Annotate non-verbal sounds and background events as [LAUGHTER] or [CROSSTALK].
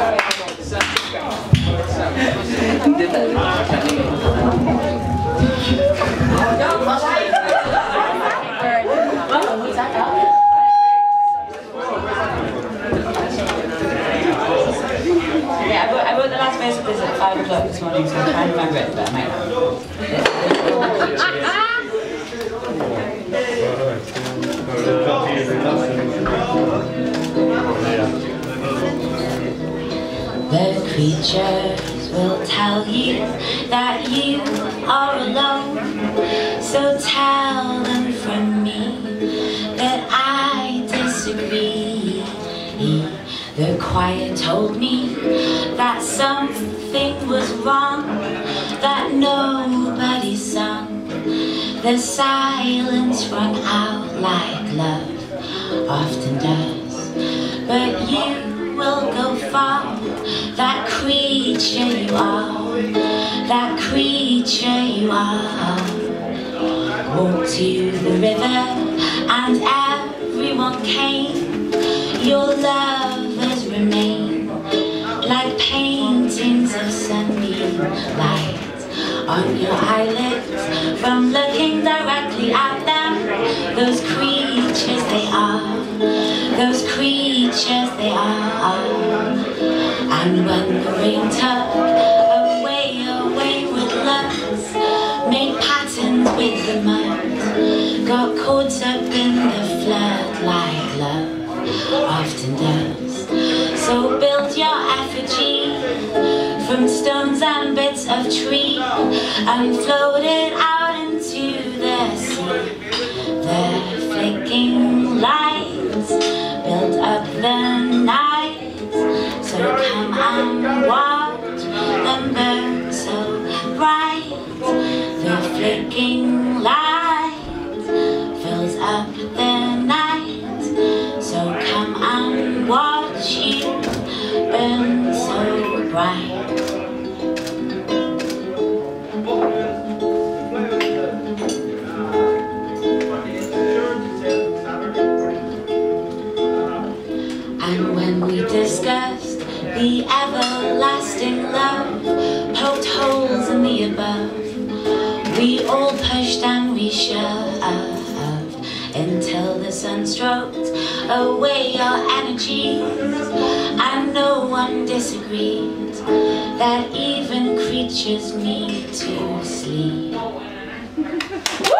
Yeah, I wrote, the last verse of this at 5 o'clock this morning, so I'm trying to remember it, but I might not. The creatures will tell you that you are alone. So tell them from me that I disagree. The choir told me that something was wrong, that nobody sung. The silence rung out like love often does. Creature you are, that creature you are. Walk to the river and everyone came. Your lovers remain like paintings of sunbeam light on your eyelids from looking directly at them. Those creatures they are, those creatures they are. And when the rain took away, away with love, made patterns with the mud, got caught up in the flood like love often does. So build your effigy from stones and bits of tree and float it out into the sea. The flicking lights build up the come and watch them burn so bright. The flicking light fills up the night. So come and watch you burn so bright. The everlasting love, poked holes in the above, we all pushed and we shoved until the sun stroked away our energies, and no one disagreed that even creatures need to sleep. [LAUGHS] [LAUGHS]